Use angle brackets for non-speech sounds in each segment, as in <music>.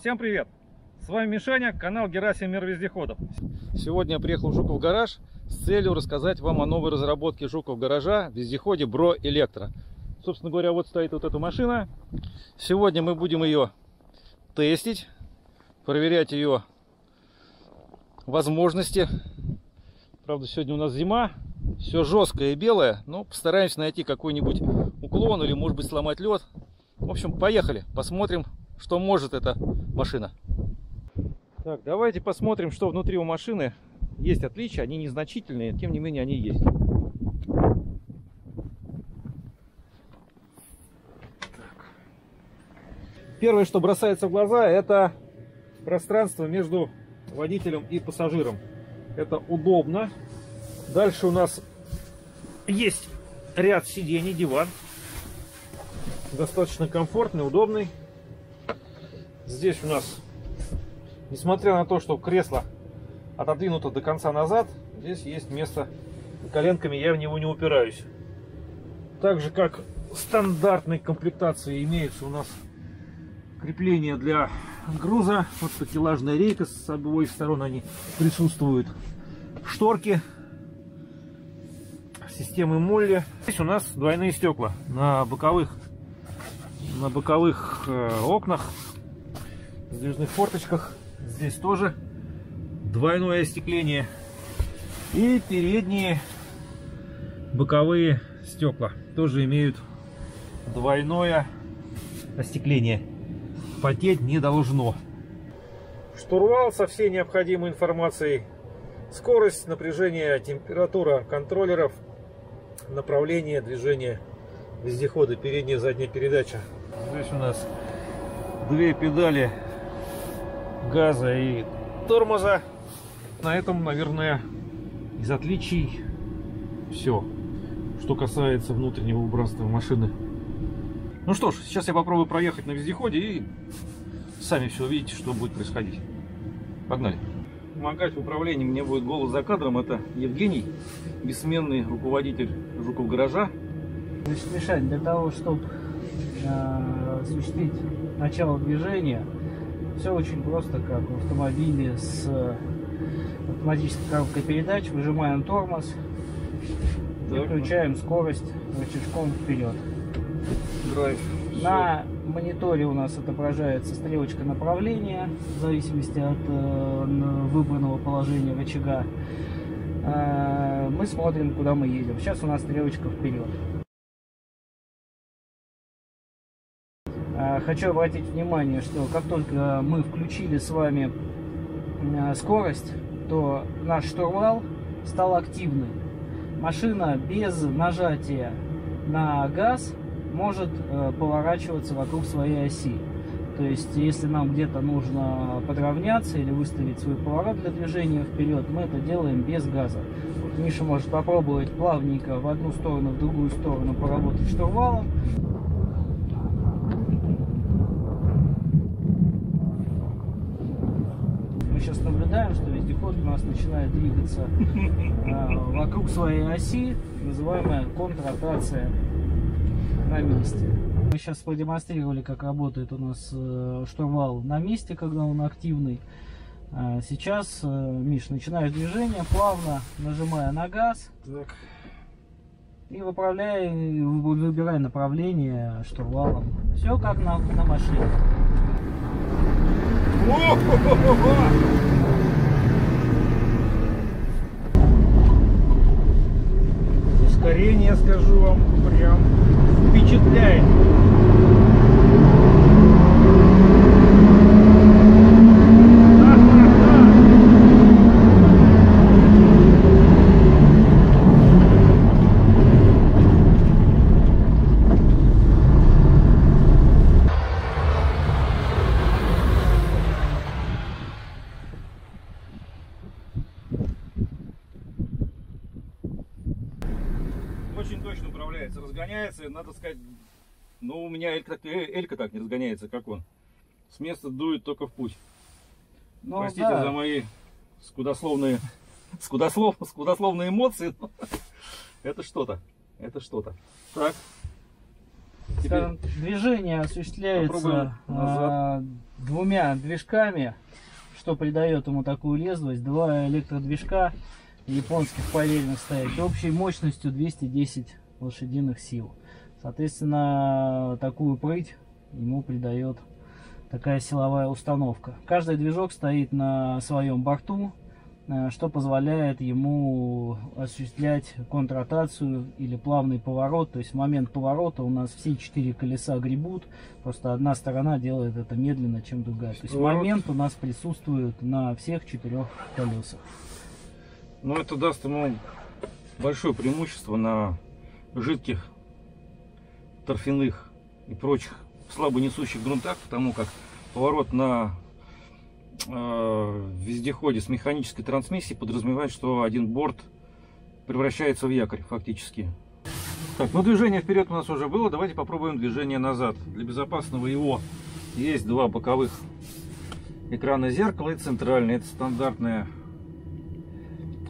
Всем привет! С вами Мишаня, канал Герасим Мир Вездеходов. Сегодня я приехал в Жуков гараж с целью рассказать вам о новой разработке Жуков гаража в вездеходе Бро Электро. Собственно говоря, вот стоит вот эта машина. Сегодня мы будем ее тестить, проверять ее возможности. Правда, сегодня у нас зима, все жесткое и белое, но постараемся найти какой-нибудь уклон или, может быть, сломать лед. В общем, поехали, посмотрим, что может эта машина. Так, давайте посмотрим, что внутри у машины. Есть отличия, они незначительные, тем не менее они есть. Первое, что бросается в глаза, это пространство между водителем и пассажиром. Это удобно. Дальше у нас есть ряд сидений, диван. Достаточно комфортный, удобный. Здесь у нас, несмотря на то, что кресло отодвинуто до конца назад, здесь есть место коленками, я в него не упираюсь. Так же, как стандартной комплектации имеется у нас крепление для груза. Вот такелажная рейка с обоих сторон они присутствуют. Шторки системы Молли. Здесь у нас двойные стекла на боковых на боковых э, окнах, сдвижных форточках. Здесь тоже двойное остекление. И передние боковые стекла тоже имеют двойное остекление. Потеть не должно. Штурвал со всей необходимой информацией. Скорость, напряжение, температура контроллеров, направление движения вездехода, передняя задняя передача. Здесь у нас две педали газа и тормоза. На этом, наверное, из отличий все, что касается внутреннего убранства машины. Ну что ж, сейчас я попробую проехать на вездеходе и сами все увидите, что будет происходить. Погнали. Помогать в управлении мне будет голос за кадром. Это Евгений, бессменный руководитель Жуков гаража. Значит, Мишань, для того, чтобы э, осуществить начало движения, все очень просто, как в автомобиле с автоматической коробкой передач. Выжимаем тормоз и включаем скорость рычажком вперед. Драйв. На мониторе у нас отображается стрелочка направления в зависимости от э, выбранного положения рычага. Э, мы смотрим, куда мы едем. Сейчас у нас стрелочка вперед. Хочу обратить внимание, что как только мы включили с вами э, скорость, то наш штурвал стал активным. Машина без нажатия на газ может э, поворачиваться вокруг своей оси. То есть, если нам где-то нужно подровняться или выставить свой поворот для движения вперед, мы это делаем без газа. Вот Миша может попробовать плавненько в одну сторону, в другую сторону поработать штурвалом. Мы сейчас наблюдаем, что вездеход у нас начинает двигаться э, вокруг своей оси, называемая контрротация на месте. Мы сейчас продемонстрировали, как работает у нас э, штурвал на месте, когда он активный. А сейчас, э, Миш, начинаешь движение, плавно нажимая на газ. Так. И выправляй, выбирай направление штурвалом. Все как на, на машине. Ускорение, скажу вам, прям впечатляет. Очень точно управляется, разгоняется, надо сказать, ну у меня Элька так, Элька так не разгоняется, как он. С места дует только в путь. Ну, Простите да. за мои скудословные, скудослов, скудословные эмоции. но <laughs> Это что-то, это что-то. Так. Скажем, движение осуществляется э, двумя движками, что придает ему такую лезвость. Два электродвижка японских проверенных стоять общей мощностью 210 лошадиных сил. Соответственно, такую прыть ему придает такая силовая установка. Каждый движок стоит на своем борту, э, что позволяет ему осуществлять контрротацию или плавный поворот. То есть в момент поворота у нас все четыре колеса гребут, просто одна сторона делает это медленно, чем другая. То есть момент у нас присутствует на всех четырех колесах. Но ну, это даст ему большое преимущество на жидких, торфяных и прочих слабо несущих грунтах, потому как поворот на э, вездеходе с механической трансмиссией подразумевает, что один борт превращается в якорь фактически. Так, ну движение вперед у нас уже было, давайте попробуем движение назад. Для безопасного его есть два боковых экрана зеркала и центральный. Это стандартная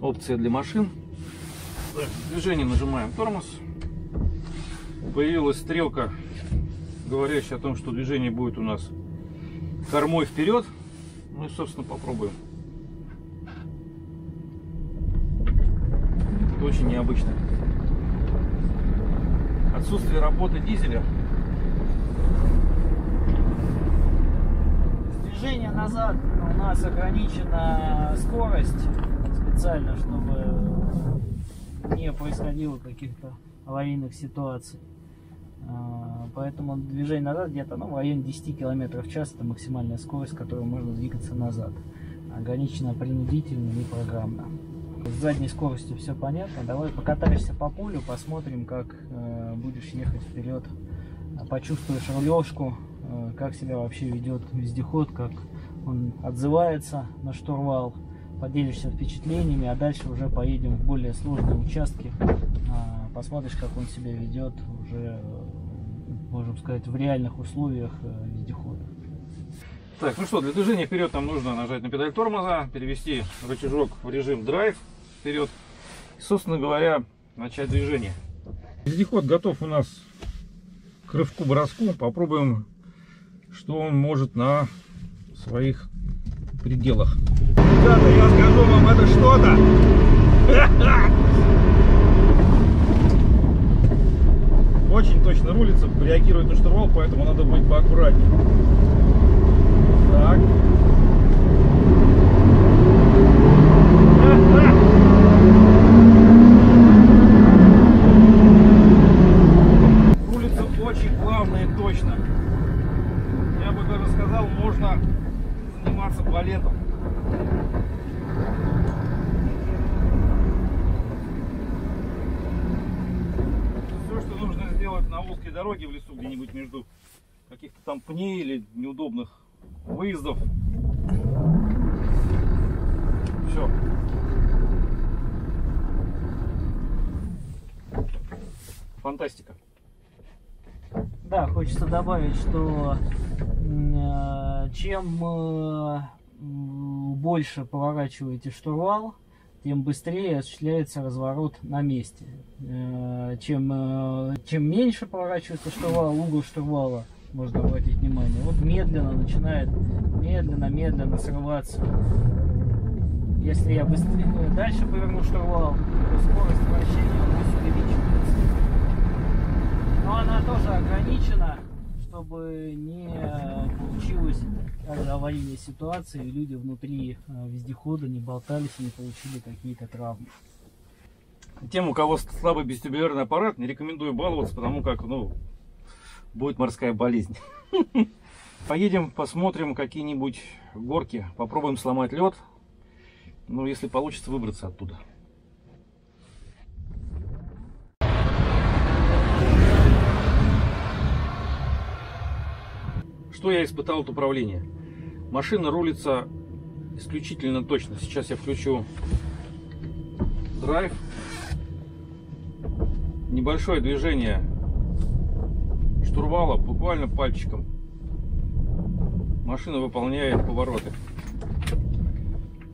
опция для машин. Движение нажимаем тормоз. Появилась стрелка, говорящая о том, что движение будет у нас кормой вперед. Ну и, собственно, попробуем. Это очень необычно. Отсутствие работы дизеля. Движение назад у нас ограничена скорость специально, чтобы не происходило каких-то аварийных ситуаций. А, поэтому движение назад где-то ну, в районе 10 км в час это максимальная скорость, с которой можно двигаться назад. Ограничена принудительно и программно. С задней скоростью все понятно. Давай покатаешься по полю, посмотрим, как э, будешь ехать вперед. Почувствуешь рулежку, э, как себя вообще ведет вездеход, как он отзывается на штурвал поделишься впечатлениями, а дальше уже поедем в более сложные участки, а, посмотришь, как он себя ведет уже, можем сказать, в реальных условиях э, вездехода. Так, ну что, для движения вперед нам нужно нажать на педаль тормоза, перевести рычажок в режим драйв вперед и, собственно говоря, начать движение. Вездеход готов у нас к рывку-броску. Попробуем, что он может на своих пределах. Ребята, я скажу вам, это что-то. <laughs> Очень точно рулится, реагирует на штурвал, поэтому надо быть поаккуратнее. Так. Рулится очень плавно и точно. Я бы даже сказал, можно заниматься балетом. Все, что сделать на узкой дороге в лесу, где-нибудь между каких-то там пней или неудобных выездов. Все. Фантастика. Да, хочется добавить, что э, чем э, больше поворачиваете штурвал, тем быстрее осуществляется разворот на месте. Э, чем, чем меньше поворачивается штурвал, угол штурвала, можно обратить внимание, вот медленно начинает, медленно, медленно срываться. Если я быстрее, дальше поверну штурвал, то скорость вращения у нас увеличивается. Но она тоже ограничена, чтобы не получилось аварийной ситуации, и люди внутри э, вездехода не болтались и не получили какие-то травмы. Тем, у кого слабый вестибулярный аппарат, не рекомендую баловаться, потому как, ну, будет морская болезнь. <laughs> Поедем, посмотрим какие-нибудь горки, попробуем сломать лед. Ну, если получится выбраться оттуда. Что я испытал от управления? Машина рулится исключительно точно. Сейчас я включу драйв. Небольшое движение штурвала, буквально пальчиком. Машина выполняет повороты.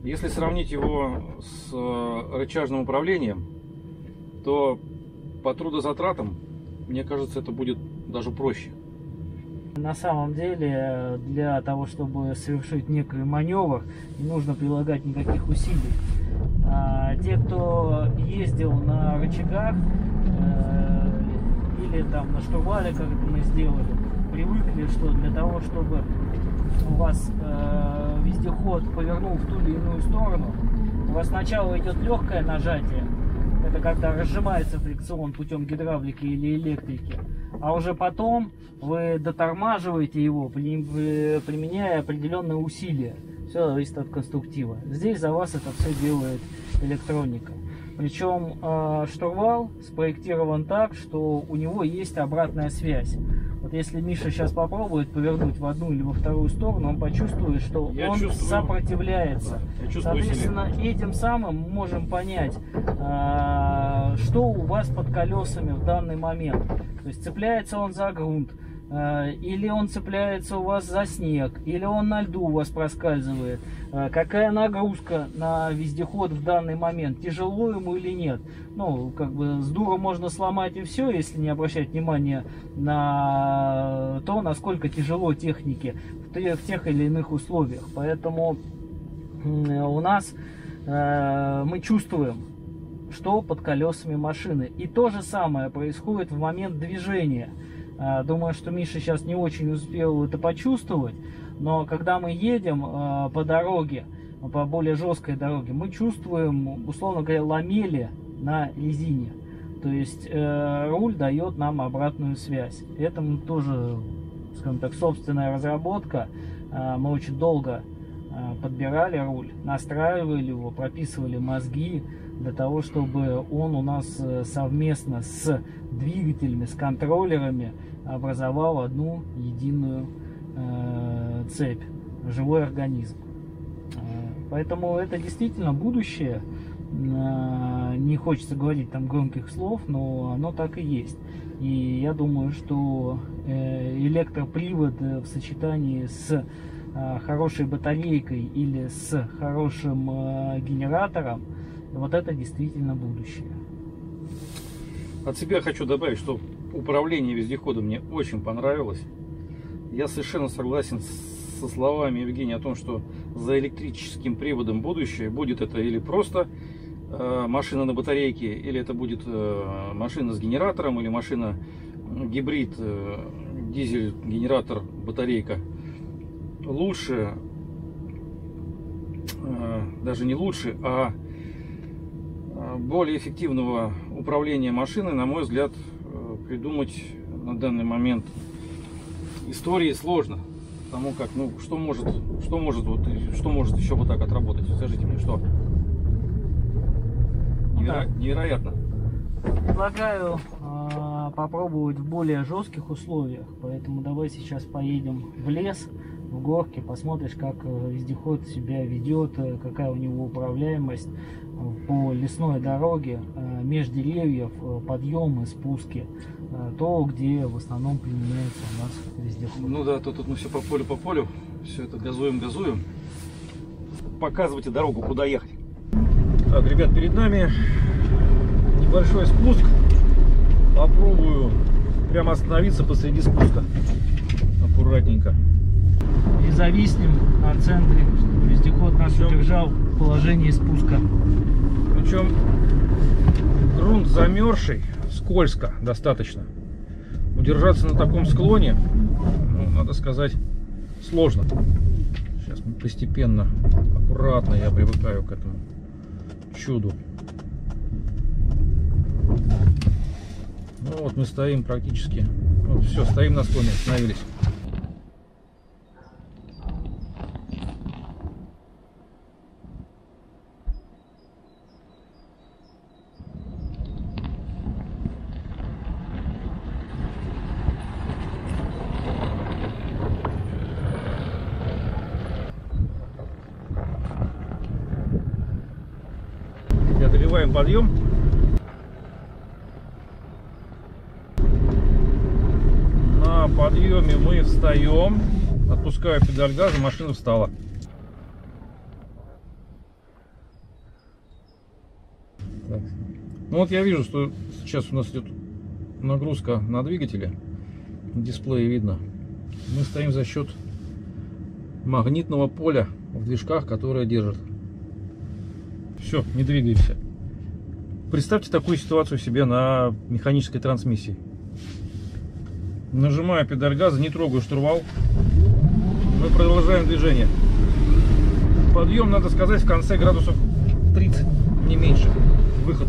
Если сравнить его с э, рычажным управлением, то по трудозатратам, мне кажется, это будет даже проще. На самом деле, для того, чтобы совершить некий маневр, не нужно прилагать никаких усилий. А, те, кто ездил на рычагах э, или там на штурвале, как это мы сделали, привыкли, что для того, чтобы у вас э, вездеход повернул в ту или иную сторону, у вас сначала идет легкое нажатие, это когда разжимается фрикцион путем гидравлики или электрики, а уже потом вы дотормаживаете его, применяя определенные усилия. Все зависит от конструктива. Здесь за вас это все делает электроника. Причем э, штурвал спроектирован так, что у него есть обратная связь. Вот если Миша сейчас попробует повернуть в одну или во вторую сторону, он почувствует, что Я он чувствую. сопротивляется. Я Соответственно, этим самым мы можем понять, э, что у вас под колесами в данный момент. То есть цепляется он за грунт, или он цепляется у вас за снег, или он на льду у вас проскальзывает. Э, какая нагрузка на вездеход в данный момент, тяжело ему или нет. Ну, как бы с дура можно сломать и все, если не обращать внимания на то, насколько тяжело технике в тех или иных условиях. Поэтому у нас э, мы чувствуем, что под колесами машины. И то же самое происходит в момент движения. Э, думаю, что Миша сейчас не очень успел это почувствовать. Но когда мы едем э, по дороге, по более жесткой дороге, мы чувствуем, условно говоря, ламели на резине. То есть э, руль дает нам обратную связь. Это тоже, скажем так, собственная разработка. Э, мы очень долго э, подбирали руль, настраивали его, прописывали мозги для того, чтобы он у нас э, совместно с двигателями, с контроллерами образовал одну единую Э, цепь, живой организм. Э, поэтому это действительно будущее. Э, не хочется говорить там громких слов, но оно так и есть. И я думаю, что электропривод в сочетании с хорошей батарейкой или с хорошим генератором, вот это действительно будущее. От себя хочу добавить, что управление вездеходом мне очень понравилось. Я совершенно согласен со словами Евгения о том, что за электрическим приводом будущее будет это или просто э, машина на батарейке, или это будет э, машина с генератором, или машина гибрид, э, дизель, генератор, батарейка. Лучше, даже не лучше, а более эффективного управления машиной, на мой взгляд, э, придумать на данный момент истории сложно. Потому как, ну, что может, что может, вот, что может еще вот так отработать? Скажите мне, что? Неверо... Да. Невероятно. Предлагаю э, попробовать в более жестких условиях, поэтому давай сейчас поедем в лес, в горке, посмотришь, как э, вездеход себя ведет, э, какая у него управляемость по лесной дороге, э, меж деревьев, подъемы, спуски, то, где в основном применяется у нас вездеход. Ну да, то тут мы все по полю, по полю, все это газуем, газуем. Показывайте дорогу, куда ехать. Так, ребят, перед нами небольшой спуск. Попробую прямо остановиться посреди спуска. Аккуратненько и зависнем на центре, чтобы вездеход нас удержал положении спуска. Причем грунт замерзший, скользко достаточно. Удержаться на таком склоне, ну, надо сказать, сложно. Сейчас постепенно, аккуратно я привыкаю к этому чуду. Ну вот мы стоим практически, ну, все, стоим на склоне, остановились. Преодолеваем подъем. На подъеме мы встаем, отпускаю педаль газа, машина встала. Ну вот я вижу, что сейчас у нас идет нагрузка на двигателе. дисплее видно. Мы стоим за счет магнитного поля в движках, которое держит. Все, не двигаемся. Представьте такую ситуацию себе на механической трансмиссии. Нажимаю педаль газа, не трогаю штурвал. Мы продолжаем движение. Подъем, надо сказать, в конце градусов 30, не меньше. Выход.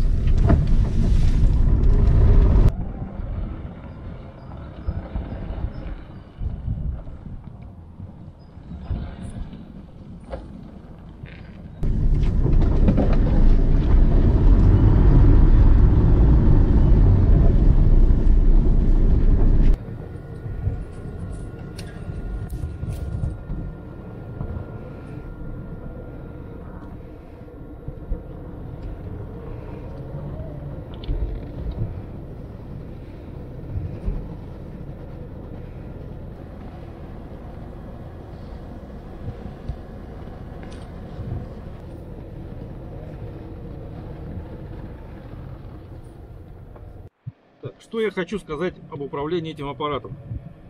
Что я хочу сказать об управлении этим аппаратом?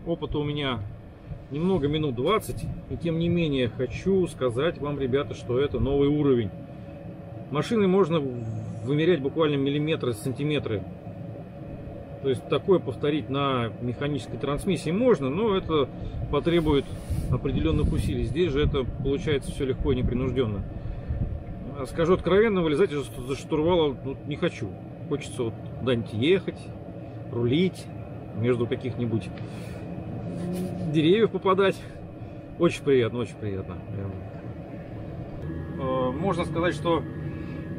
Опыта у меня немного минут 20, и тем не менее хочу сказать вам, ребята, что это новый уровень. Машины можно вымерять буквально миллиметры, сантиметры. То есть такое повторить на механической трансмиссии можно, но это потребует определенных усилий. Здесь же это получается все легко и непринужденно. Скажу откровенно, вылезать за штурвала ну, не хочу. Хочется вот куда-нибудь ехать, рулить, между каких-нибудь деревьев попадать. Очень приятно, очень приятно. Э, можно сказать, что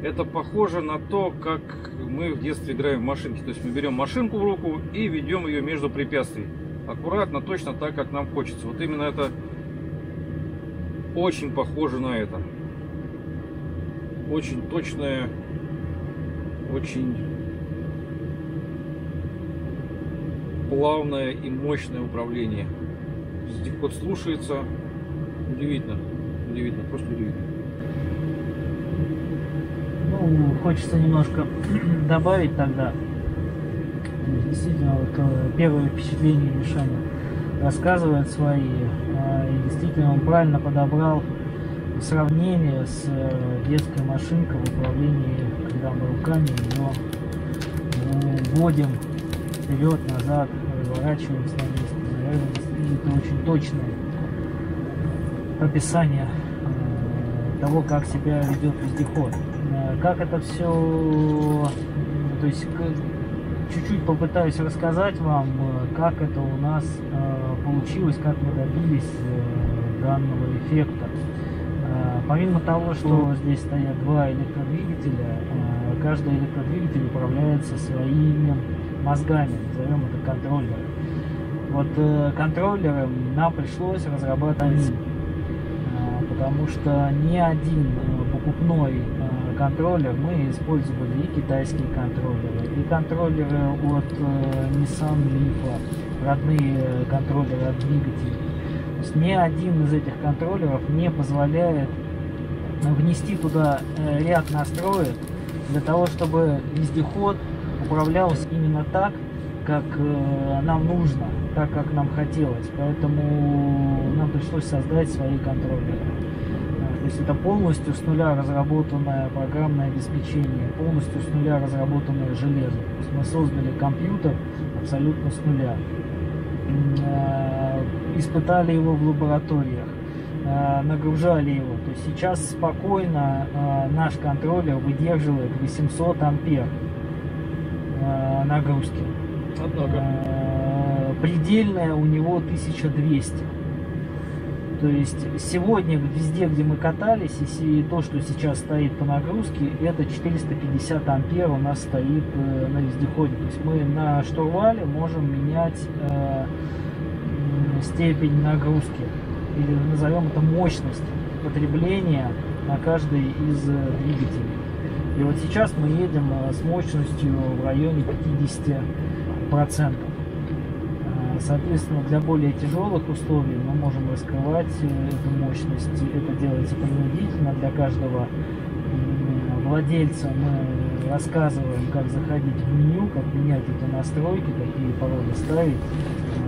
это похоже на то, как мы в детстве играем в машинки. То есть мы берем машинку в руку и ведем ее между препятствий. Аккуратно, точно так, как нам хочется. Вот именно это очень похоже на это. Очень точное, очень плавное и мощное управление. Вездеход слушается. Удивительно. Удивительно, просто удивительно. Ну, хочется немножко <clears throat> добавить тогда. Действительно, вот э, первое впечатление Мишаня рассказывает свои. А, и действительно, он правильно подобрал сравнение с э, детской машинкой в управлении, когда мы руками ее вводим вперед, назад, разворачиваемся на месте. Это очень точное описание э, того, как себя ведет вездеход. Э, как это все, то есть чуть-чуть попытаюсь рассказать вам, э, как это у нас получилось, как мы добились данного эффекта. Помимо того, что здесь стоят два электродвигателя, каждый электродвигатель управляется своими мозгами, назовем это контроллеры. Вот э, контроллеры нам пришлось разрабатывать, э, потому что ни один э, покупной э, контроллер мы использовали и китайские контроллеры, и контроллеры от э, Nissan Leaf, родные контроллеры от двигателей. То есть ни один из этих контроллеров не позволяет внести туда э, ряд настроек для того, чтобы вездеход управлялось именно так, как э, нам нужно, так, как нам хотелось. Поэтому нам пришлось создать свои контроллеры. Э, то есть это полностью с нуля разработанное программное обеспечение, полностью с нуля разработанное железо. То есть мы создали компьютер абсолютно с нуля. Э, испытали его в лабораториях, нагружали его. То есть сейчас спокойно наш контроллер выдерживает 800 ампер нагрузки. Однако. Э, предельная у него 1200. То есть сегодня везде, где мы катались, и то, что сейчас стоит по нагрузке, это 450 ампер у нас стоит э, на вездеходе. То есть мы на штурвале можем менять э, степень нагрузки, или назовем это мощность потребления на каждый из э, двигателей. И вот сейчас мы едем э, с мощностью в районе 50%. Э, соответственно, для более тяжелых условий мы можем раскрывать э, эту мощность. Это делается принудительно для каждого владельца. Мы рассказываем, как заходить в меню, как менять эти настройки, какие пароли ставить,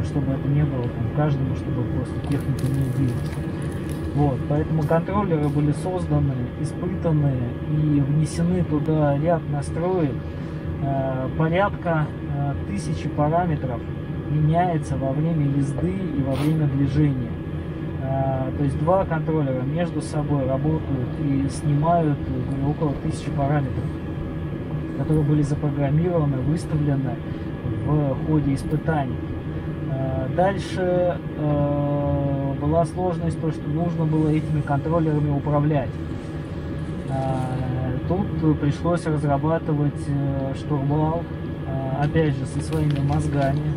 чтобы это не было там каждому, чтобы просто техника не убилась. Вот, поэтому контроллеры были созданы, испытаны и внесены туда ряд настроек, э, порядка э, тысячи параметров меняется во время езды и во время движения. Э, то есть два контроллера между собой работают и снимают около тысячи параметров, которые были запрограммированы, выставлены в ходе испытаний. Дальше была сложность, то, что нужно было этими контроллерами управлять. Э, тут пришлось разрабатывать штурвал, опять же, со своими мозгами,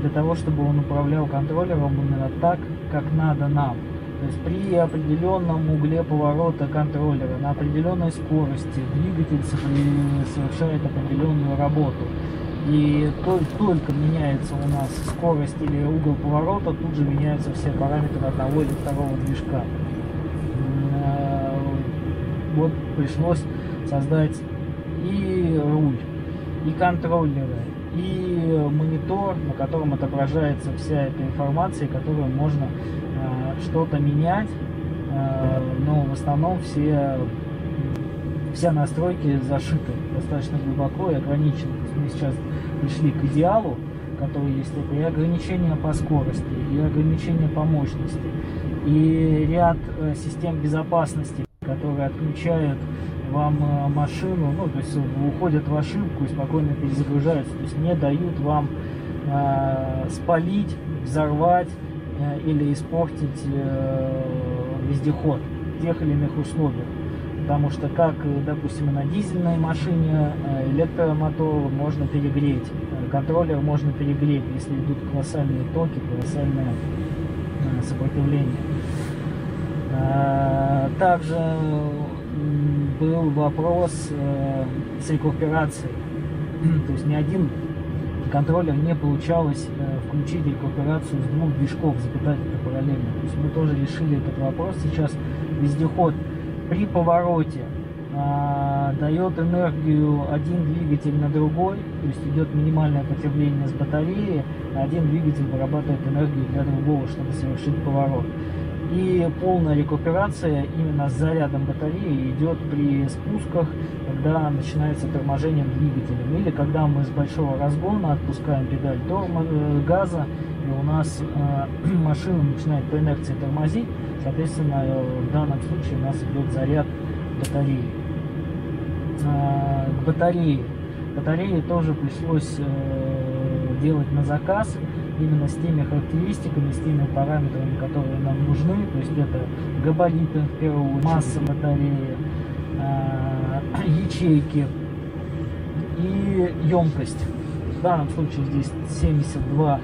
для того, чтобы он управлял контроллером именно так, как надо нам. То есть при определенном угле поворота контроллера, на определенной скорости, двигатель совершает определенную работу. И только меняется у нас скорость или угол поворота, тут же меняются все параметры одного или второго движка. Э, вот пришлось создать и руль, и контроллеры, и монитор, на котором отображается вся эта информация, которую можно э, что-то менять, э, но в основном все все настройки зашиты достаточно глубоко и ограничены. То мы сейчас пришли к идеалу, который есть, это и ограничения по скорости, и ограничения по мощности, и ряд э, систем безопасности, которые отключают вам э, машину, ну, то есть уходят в ошибку и спокойно перезагружаются, то есть не дают вам э, спалить, взорвать э, или испортить э, вездеход в тех или иных условиях потому что как, допустим, на дизельной машине э, электромотор можно перегреть, э, контроллер можно перегреть, если идут колоссальные токи, колоссальное э, сопротивление. Также был вопрос с рекуперацией, <clears throat> то есть ни один контроллер не получалось включить рекуперацию с двух движков, запитать это параллельно. То есть мы тоже решили этот вопрос. Сейчас вездеход при повороте а, дает энергию один двигатель на другой, то есть идет минимальное потребление с батареи, один двигатель вырабатывает энергию для другого, чтобы совершить поворот. И полная рекуперация именно с зарядом батареи идет при спусках, когда начинается торможение двигателем. Или когда мы с большого разгона отпускаем педаль тормо э, газа, и у нас э, <clears throat> машина начинает по инерции тормозить, соответственно, э, в данном случае у нас идет заряд батареи. Э, к батарее. Батареи тоже пришлось э, делать на заказ, именно с теми характеристиками, с теми параметрами, которые нам нужны. То есть это габариты, в первую очередь, масса батареи, э, <clears throat> ячейки и емкость. В данном случае здесь 72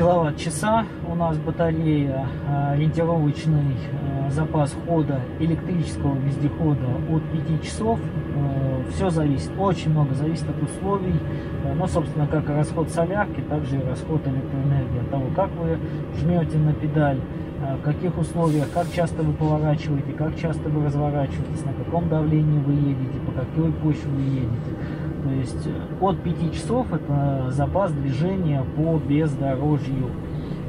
киловатт-часа у нас батарея, а, ориентировочный а, запас хода электрического вездехода от 5 часов. А, Все зависит, очень много зависит от условий. Ну, собственно, как и расход солярки, также и расход электроэнергии. От того, как вы жмете на педаль, в каких условиях, как часто вы поворачиваете, как часто вы разворачиваетесь, на каком давлении вы едете, по какой почве вы едете. То есть э, от 5 часов это запас движения по бездорожью,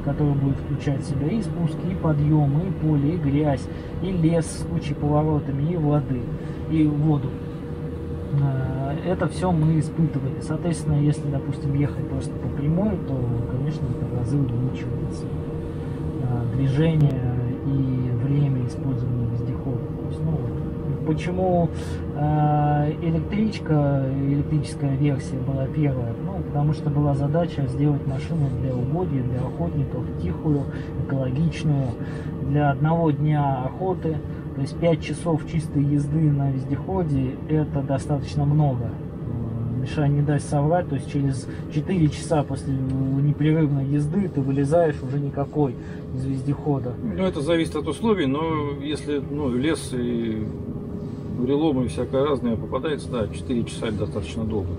который будет включать в себя и спуски, и подъемы, и поле, и грязь, и лес с кучей поворотами, и воды, и воду. Э, это все мы испытывали. Соответственно, если, допустим, ехать просто по прямой, то, конечно, это в разы увеличивается э, движение и время использования вездехода. То есть, ну, Почему электричка, электрическая версия была первая? Ну, потому что была задача сделать машину для угодья, для охотников, тихую, экологичную, для одного дня охоты. То есть 5 часов чистой езды на вездеходе это достаточно много. Миша не даст соврать, то есть через 4 часа после непрерывной езды ты вылезаешь уже никакой из вездехода. Ну, это зависит от условий, но если ну, лес и буреломы всякое разное попадается, да, 4 часа достаточно долго.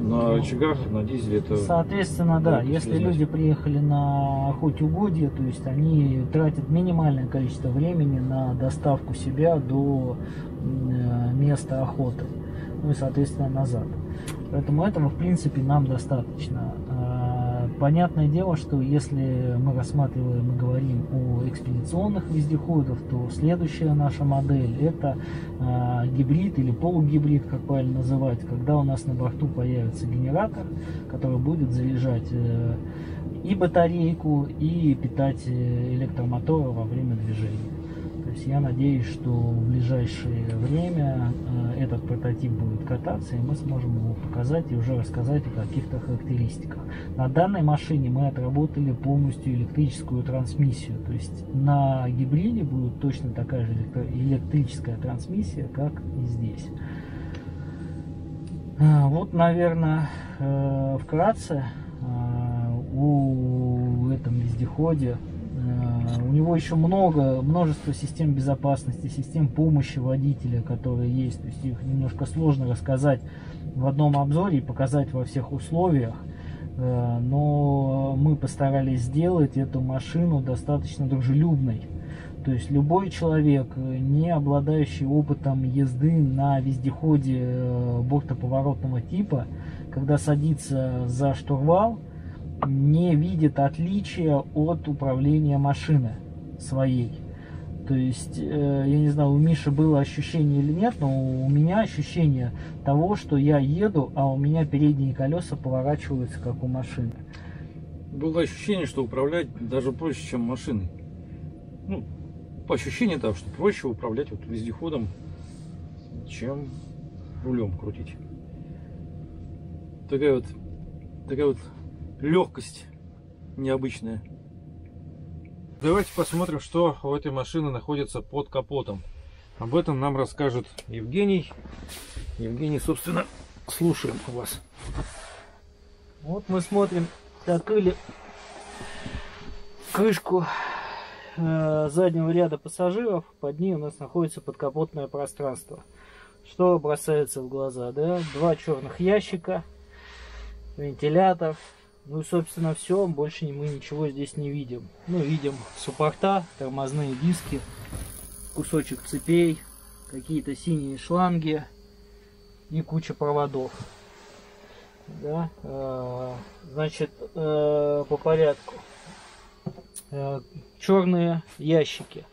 На ну, рычагах, на дизеле это... Соответственно, да, если люди приехали на охоте угодья, то есть они тратят минимальное количество времени на доставку себя до места охоты. ну и, соответственно, назад. Поэтому этого, в принципе, нам достаточно. Понятное дело, что если мы рассматриваем и говорим о экспедиционных вездеходах, то следующая наша модель это а, гибрид или полугибрид, как правильно называть, когда у нас на борту появится генератор, который будет заряжать э, и батарейку, и питать э, электромотор во время движения. Есть я надеюсь, что в ближайшее время э, этот прототип будет кататься, и мы сможем его показать и уже рассказать о каких-то характеристиках. На данной машине мы отработали полностью электрическую трансмиссию. То есть на гибриде будет точно такая же электрическая трансмиссия, как и здесь. Э, вот, наверное, вкратце у этом вездеходе. Э, у него еще много, множество систем безопасности, систем помощи водителя, которые есть. То есть их немножко сложно рассказать в одном обзоре и показать во всех условиях. Э, но мы постарались сделать эту машину достаточно дружелюбной. То есть любой человек, не обладающий опытом езды на вездеходе э, бортоповоротного типа, когда садится за штурвал, не видит отличия от управления машины своей. То есть, э, я не знаю, у Миши было ощущение или нет, но у меня ощущение того, что я еду, а у меня передние колеса поворачиваются, как у машины. Было ощущение, что управлять даже проще, чем машиной. Ну, по ощущению того, что проще управлять вот вездеходом, чем рулем крутить. Такая вот, такая вот легкость необычная. Давайте посмотрим, что у этой машины находится под капотом. Об этом нам расскажет Евгений. Евгений, собственно, слушаем вас. Вот мы смотрим, открыли крышку э, заднего ряда пассажиров. Под ней у нас находится подкапотное пространство. Что бросается в глаза, да? Два черных ящика, вентилятор, ну и, собственно, все. Больше мы ничего здесь не видим. Ну, видим суппорта, тормозные диски, кусочек цепей, какие-то синие шланги и куча проводов. Да, э, значит, э, по порядку. Э, черные ящики.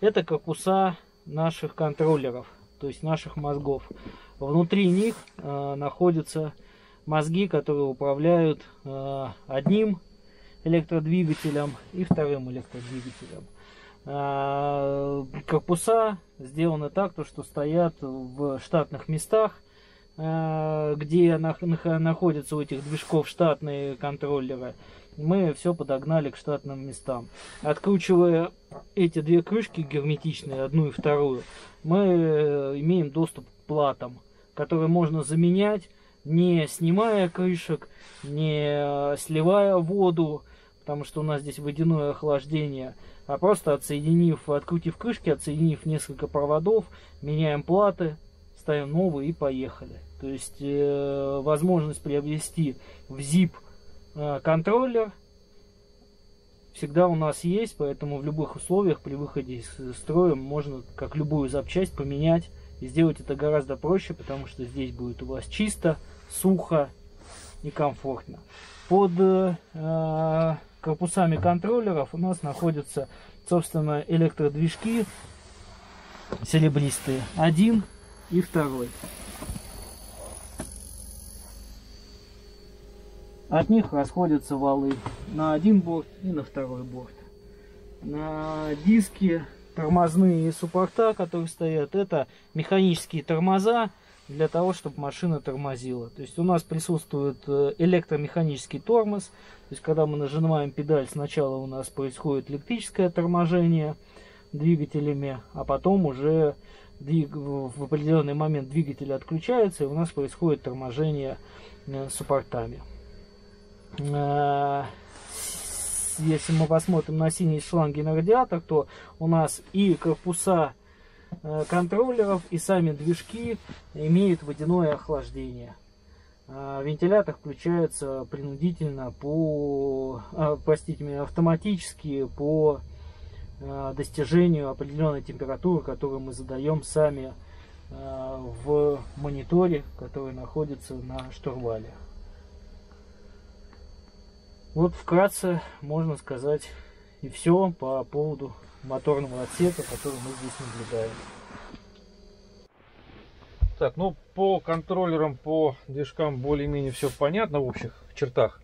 Это корпуса наших контроллеров, то есть наших мозгов. Внутри них находится мозги, которые управляют э, одним электродвигателем и вторым электродвигателем. Э, корпуса сделаны так, то, что стоят в штатных местах, э, где находятся у этих движков штатные контроллеры. Мы все подогнали к штатным местам. Откручивая эти две крышки герметичные, одну и вторую, мы имеем доступ к платам, которые можно заменять не снимая крышек, не сливая воду, потому что у нас здесь водяное охлаждение, а просто отсоединив, открутив крышки, отсоединив несколько проводов, меняем платы, ставим новые и поехали. То есть э, возможность приобрести в ZIP э, контроллер всегда у нас есть, поэтому в любых условиях при выходе из строя можно как любую запчасть поменять и сделать это гораздо проще, потому что здесь будет у вас чисто, сухо и комфортно. Под э, корпусами контроллеров у нас находятся, собственно, электродвижки серебристые. Один и второй. От них расходятся валы на один борт и на второй борт. На диске тормозные суппорта, которые стоят, это механические тормоза, для того, чтобы машина тормозила. То есть у нас присутствует э, электромеханический тормоз. То есть когда мы нажимаем педаль, сначала у нас происходит электрическое торможение двигателями, а потом уже в определенный момент двигатель отключается и у нас происходит торможение э, суппортами. Э, если мы посмотрим на синие шланги на радиатор, то у нас и корпуса контроллеров и сами движки имеют водяное охлаждение. А вентилятор включается принудительно по, а, простите меня, автоматически по достижению определенной температуры, которую мы задаем сами в мониторе, который находится на штурвале. Вот вкратце можно сказать и все по поводу моторного отсека, который мы здесь наблюдаем. Так, ну по контроллерам, по движкам более-менее все понятно в общих чертах.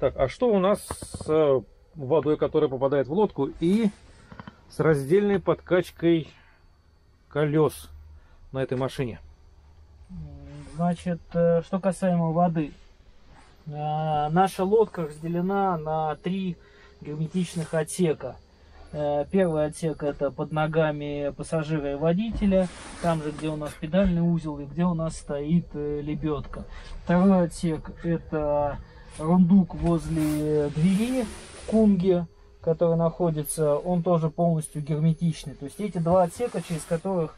Так, а что у нас с э, водой, которая попадает в лодку и с раздельной подкачкой колес на этой машине? Значит, э, что касаемо воды. Э, наша лодка разделена на три герметичных отсека. Э, первый отсек это под ногами пассажира и водителя, там же, где у нас педальный узел и где у нас стоит э, лебедка. Второй отсек это рундук возле двери кунги, который находится, он тоже полностью герметичный. То есть эти два отсека, через которых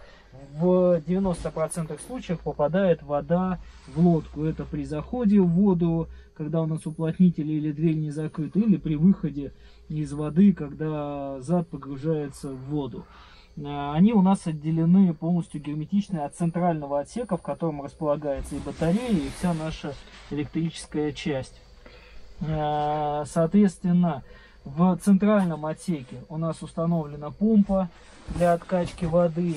в 90% случаев попадает вода в лодку. Это при заходе в воду, когда у нас уплотнитель или дверь не закрыта, или при выходе из воды, когда зад погружается в воду. Э, они у нас отделены полностью герметично от центрального отсека, в котором располагается и батарея, и вся наша электрическая часть. Э, соответственно, в центральном отсеке у нас установлена помпа для откачки воды.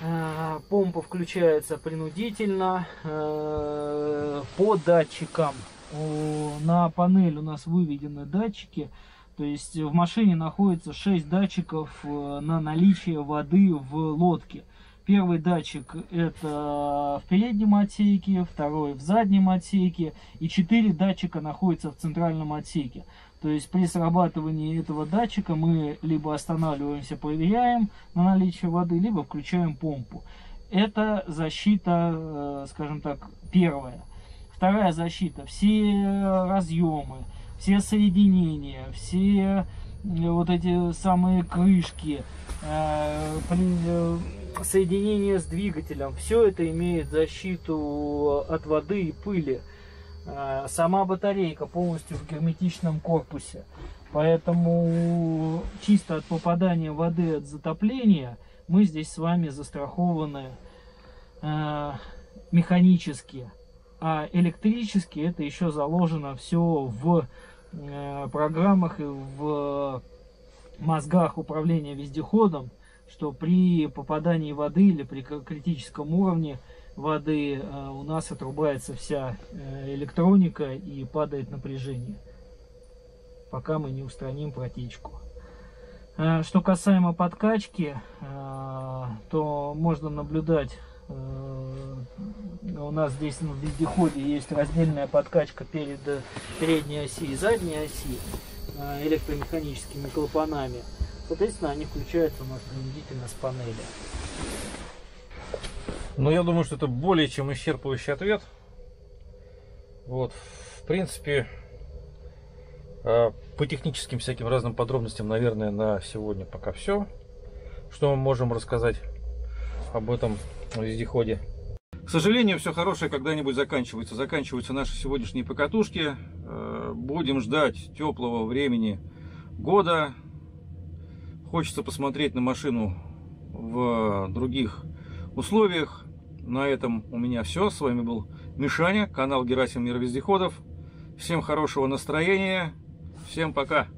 Э, помпа включается принудительно по датчикам. На панель у нас выведены датчики то есть в машине находится 6 датчиков э, на наличие воды в лодке. Первый датчик это в переднем отсеке, второй в заднем отсеке и 4 датчика находятся в центральном отсеке. То есть при срабатывании этого датчика мы либо останавливаемся, проверяем на наличие воды, либо включаем помпу. Это защита, э, скажем так, первая. Вторая защита. Все разъемы, все соединения, все э, вот эти самые крышки, э, э, соединение с двигателем, все это имеет защиту от воды и пыли. Сама батарейка полностью в герметичном корпусе. Поэтому чисто от попадания воды от затопления мы здесь с вами застрахованы механически. А электрически это еще заложено все в программах и в мозгах управления вездеходом, что при попадании воды или при критическом уровне воды э, у нас отрубается вся э, электроника и падает напряжение, пока мы не устраним протечку. Что касаемо подкачки, то можно наблюдать у нас здесь в вездеходе есть раздельная подкачка перед передней оси и задней оси э, электромеханическими клапанами. Соответственно, они включаются у нас принудительно с панели. Ну, я думаю, что это более чем исчерпывающий ответ. Вот, в принципе, э, по техническим всяким разным подробностям, наверное, на сегодня пока все. Что мы можем рассказать об этом вездеходе? К сожалению, все хорошее когда-нибудь заканчивается. Заканчиваются наши сегодняшние покатушки. Э, будем ждать теплого времени года. Хочется посмотреть на машину в других условиях. На этом у меня все. С вами был Мишаня, канал Герасим Мир Вездеходов. Всем хорошего настроения. Всем пока.